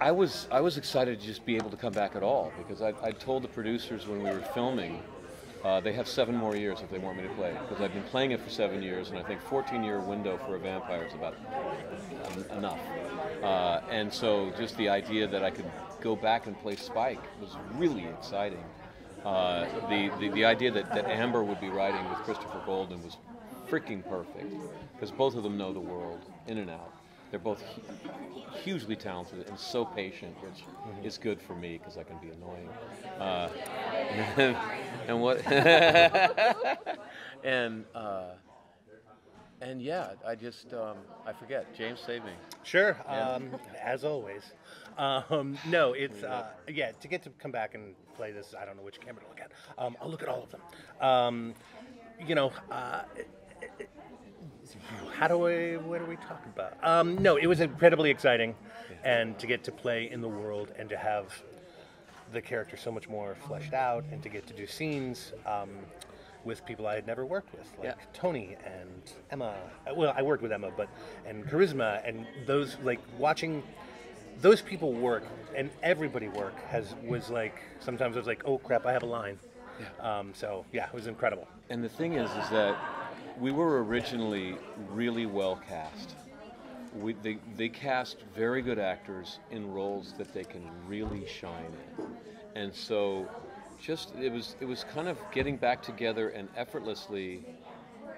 I, was I was excited to just be able to come back at all because I, I told the producers when we were filming uh, they have seven more years if they want me to play because I've been playing it for seven years and I think 14 year window for a vampire is about en- enough. Uh, and so just the idea that I could go back and play Spike was really exciting. Uh, the, the the idea that, that Amber would be writing with Christopher Golden was freaking perfect because both of them know the world in and out. They're both hu- hugely talented and so patient, which is good for me because I can be annoying. Uh, and, and what? and uh, and yeah, I just um, I forget. James, save me. Sure, um, as always. Um, no, it's uh, yeah. To get to come back and play this, I don't know which camera to look at. Um, I'll look at all of them. Um, you know, uh, how do I? What are we talking about? Um, no, it was incredibly exciting, and to get to play in the world and to have the character so much more fleshed out, and to get to do scenes. Um, with people I had never worked with, like Yeah. Tony and Emma. Well, I worked with Emma, but and Charisma and those like watching those people work and everybody work has was like sometimes I was like, oh crap, I have a line. Um, so yeah, it was incredible. And the thing is, is that we were originally really well cast. We, they, they cast very good actors in roles that they can really shine in, and so just it was it was kind of getting back together and effortlessly.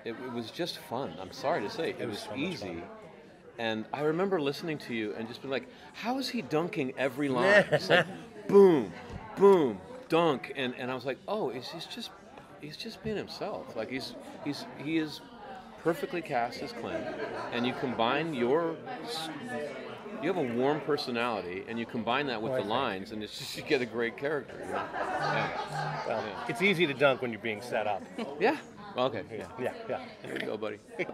It, it was just fun. I'm sorry to say, it, was, so easy. And I remember listening to you and just being like, "How is he dunking every line?" It's like, boom, boom, dunk, and, and I was like, "Oh, he's, he's just he's just being himself. Like he's he's he is perfectly cast as Clem, and you combine your you have a warm personality, and you combine that with Oh, the lines, and it's just you get a great character. You know? Yeah. Well, Yeah. it's easy to dunk when you're being set up. Yeah. Well, okay. Yeah. Yeah, yeah. There you go, buddy.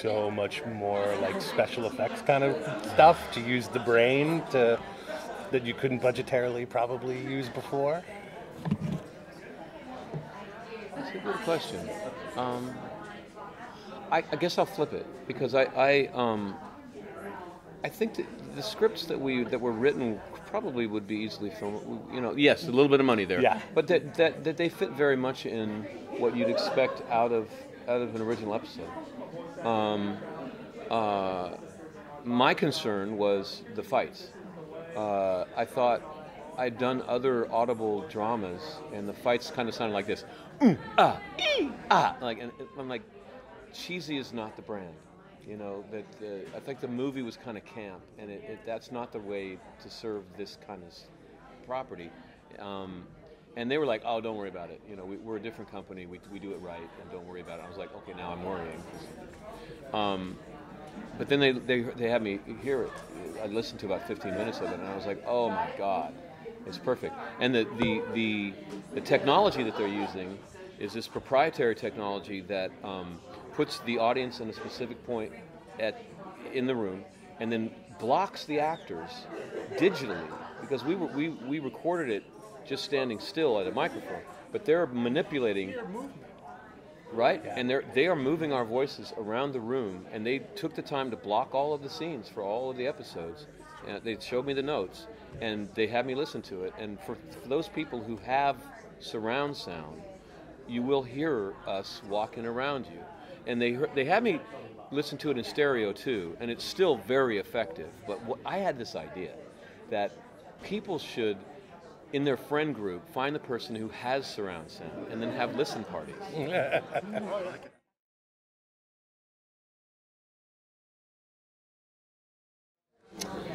So much more like special effects kind of stuff to use the brain to that you couldn't budgetarily probably use before. That's a good question. Um, I, I guess I'll flip it because I, I, um, I think that the scripts that we that were written probably would be easily filmed. You know, yes, a little bit of money there. Yeah. But that, that, that they fit very much in what you'd expect out of out of an original episode. Um, uh, my concern was the fights. Uh, I thought I'd done other audible dramas, and the fights kind of sounded like this, "Mm, ah, ee, ah, like, and I'm like, cheesy is not the brand. You know that uh, I think the movie was kind of camp, and it, it, that's not the way to serve this kind of property. Um, and they were like, "Oh, don't worry about it. You know, we, we're a different company. We, we do it right, and don't worry about it." I was like, "Okay, now I'm worrying." Um, but then they, they they had me hear it. I listened to about 15 minutes of it, and I was like, "Oh my god, it's perfect." And the the the, the technology that they're using is this proprietary technology that um, puts the audience in a specific point at in the room, and then blocks the actors digitally because we were, we we recorded it just standing still at a microphone, but they're manipulating right? And they're they are moving our voices around the room, and they took the time to block all of the scenes for all of the episodes. And they showed me the notes, and they had me listen to it. And for, for those people who have surround sound, you will hear us walking around you. And they they had me listen to it in stereo too, and it's still very effective. But what, I had this idea that people should in their friend group, find the person who has surround sound and then have listen parties.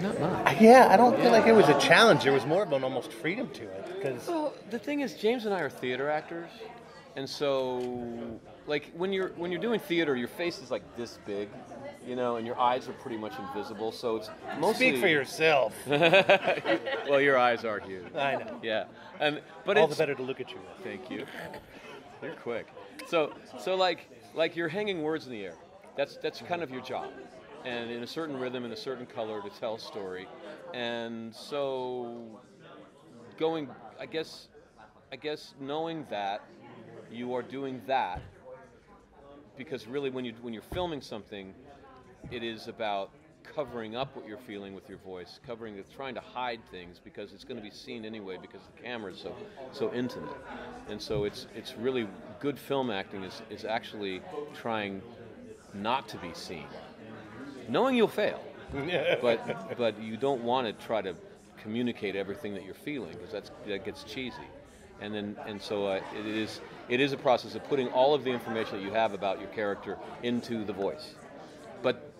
Not much. Yeah, I don't feel like it was a challenge. There was more of an almost freedom to it because Well, the thing is, James and I are theater actors, and so like when you're when you're doing theater, your face is like this big, you know, and your eyes are pretty much invisible. So it's mostly speak for yourself. well, your eyes are huge. I know. Yeah, and but All it's the better to look at you. Thank you. You're quick. So so like like you're hanging words in the air. That's that's kind of your job. And in a certain rhythm, in a certain color to tell a story. And so going I guess I guess knowing that you are doing that because really when you when you're filming something, it is about covering up what you're feeling with your voice, covering it, trying to hide things because it's going to be seen anyway because the camera is so so intimate, and so it's it's really good film acting is is actually trying not to be seen, knowing you'll fail, but but you don't want to try to communicate everything that you're feeling because that's that gets cheesy, and then and so uh, it is it is a process of putting all of the information that you have about your character into the voice, but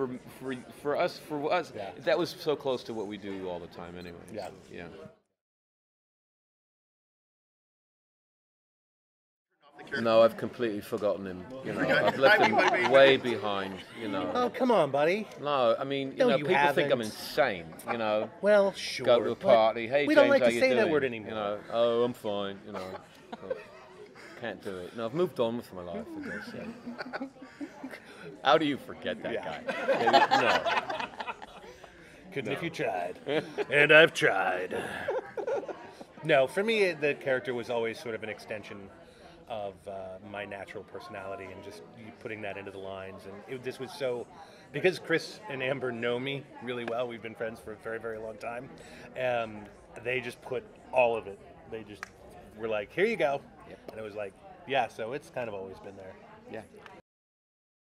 for for for us for us Yeah. that was so close to what we do all the time anyway. Yeah. So, yeah. No, I've completely forgotten him. You know, I've left him way behind. You know. Oh, come on, buddy. No, I mean, you No, know, you people think I'm haven't. insane. You know, Well, sure. go to a but party. Hey, we James, don't like how to you say that doing? word anymore. You know, oh, I'm fine. You know, but can't do it. No, I've moved on with my life. For God's sake. How do you forget that Yeah. guy? No. Couldn't if you tried. and I've tried. No, for me, the character was always sort of an extension of uh, my natural personality and just putting that into the lines. And it, this was so, because Chris and Amber know me really well, we've been friends for a very, very long time. Um, they just put all of it. They just were like, here you go. And it was like, yeah, so it's kind of always been there. Yeah.